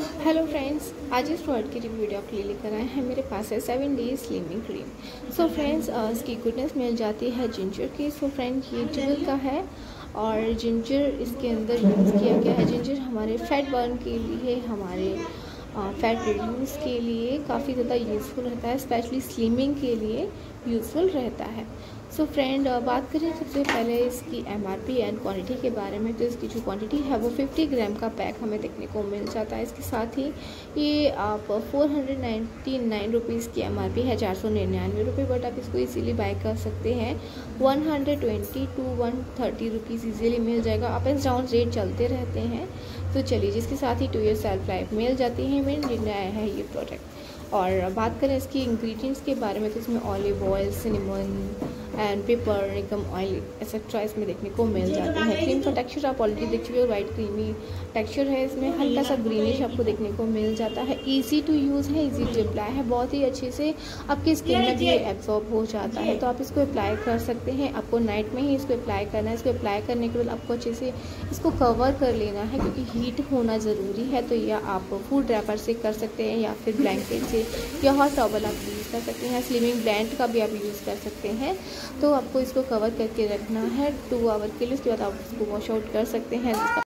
Hello friends आज इस product की रिव्यू वीडियो आपके लिए लेकर आए हैं। मेरे पास है seven days slimming cream so friends इसकी गुडनेस मिल जाती है जिंजर की। सो फ्रेंड ये डबल का है और जिंजर इसके अंदर यूज़ किया गया है। जिंजर हमारे फैट बर्न के लिए, हमारे फैट रिड्यूस के लिए काफ़ी ज़्यादा यूज़फुल रहता है स्पेशली स्लिमिंग के लिए यूज़फुल रहता है। सो so फ्रेंड बात करें सबसे पहले इसकी M R P and quantity के बारे में तो इसकी जो क्वांटिटी है वो 50 ग्राम का पैक हमें देखने को मिल जाता है। इसके साथ ही ये आप फोर हंड्रेड रुपीज़ की एम आर पी है, चार सौ निन्यानवे रुपये बट आप इसको इजीली बाय कर सकते हैं। One hundred twenty two one thirty rupees easily मिल जाएगा। अप एंड डाउन रेट चलते रहते हैं। तो चलिए जिसके साथ ही टू ईयर सेल्फ लाइफ मिल जाती है। जिनमें आया है ये प्रोडक्ट और बात करें इसके इंग्रेडिएंट्स के बारे में तो इसमें olive oil cinnamon and pepper एकदम ऑयल एक्सेट्रा इसमें देखने को मिल जाता है। क्रीम का टेक्सचर आप ऑलरेडी देख चुके हो वाइट क्रीमी टेक्सचर है इसमें। हल्का सा ग्रीनिश आपको देखने को मिल जाता है। इजी टू यूज़ है इजी टू अप्लाई है। बहुत ही अच्छे से आपकी स्किन में भी एब्जॉर्ब हो जाता है। तो आप इसको अप्लाई कर सकते हैं। आपको नाइट में ही इसको अप्लाई करना है। इसको अप्लाई करने के बाद आपको अच्छे से इसको कवर कर लेना है क्योंकि हीट होना ज़रूरी है। तो या आप फ़ूड ड्रैपर से कर सकते हैं या फिर ब्लैंकेट से। या हॉट टॉवल आप यूज़ कर सकते हैं स्लिमिंग ब्लैंड का भी आप यूज़ कर सकते हैं। तो आपको इसको कवर करके रखना है टू आवर के लिए, उसके बाद आप इसको वॉश आउट कर सकते हैं।